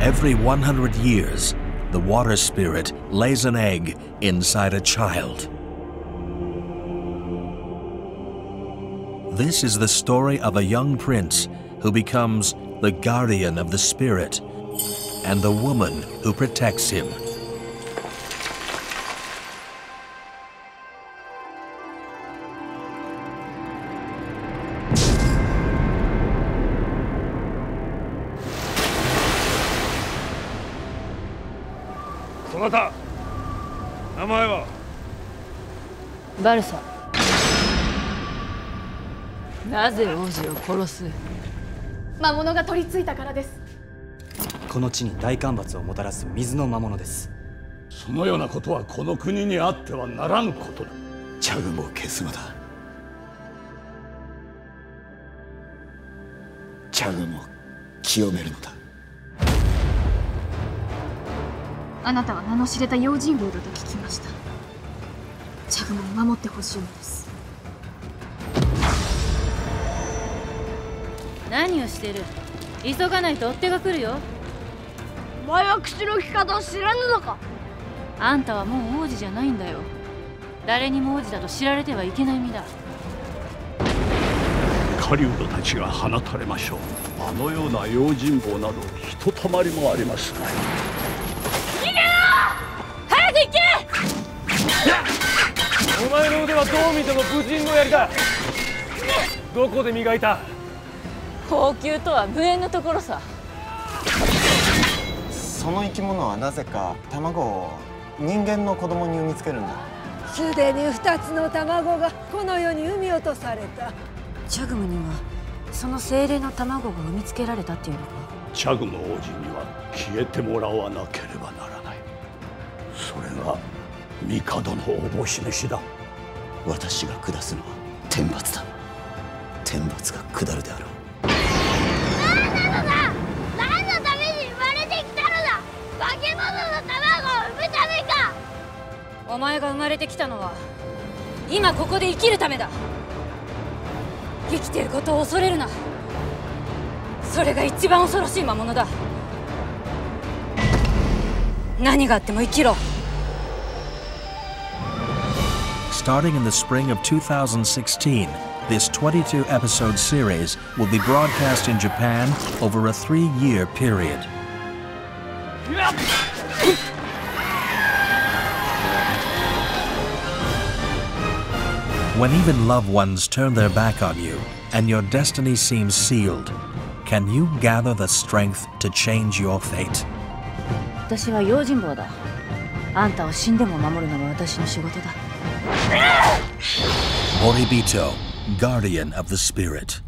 Every 100 years, the water spirit lays an egg inside a child. This is the story of a young prince who becomes the guardian of the spirit and the woman who protects him. Sonata! 名前は？バルサ。なぜ王子を殺す？魔物が取り付いたからです。この地に大干ばつをもたらす水の魔物です。そのようなことはこの国にあってはならぬことだ。チャグムを消すのだ。チャグムを清めるのだあなたは名の知れた用心棒だと聞きました。チャグムを守ってほしいのです。何をしてる？急がないと追っ手が来るよ。お前は口の利き方を知らぬのか？あんたはもう王子じゃないんだよ。誰にも王子だと知られてはいけない身だ。狩人たちが放たれましょう。あのような用心棒などひとたまりもありますまい前の腕はどう見ても武人の槍だ。どこで磨いた？高級とは無縁のところさ。その生き物はなぜか卵を人間の子供に産みつけるんだ。すでに二つの卵がこの世に産み落とされた。チャグムにはその精霊の卵が産みつけられたっていうのか？チャグム王子には消えてもらわなければならない。それが帝のおぼし飯だ私が下すのは天罰だ。天罰が下るであろう。何なのだ何のために生まれてきたのだ。化け物の卵を産むためか。お前が生まれてきたのは今ここで生きるためだ。生きてることを恐れるな。それが一番恐ろしい魔物だ。何があっても生きろ Starting in the spring of 2016, this 22 episode series will be broadcast in Japan over a three year period. When even loved ones turn their back on you and your destiny seems sealed, can you gather the strength to change your fate? 私は用心棒だあんたを死んでも守るのが私の仕事だ Moribito, Guardian of the Spirit.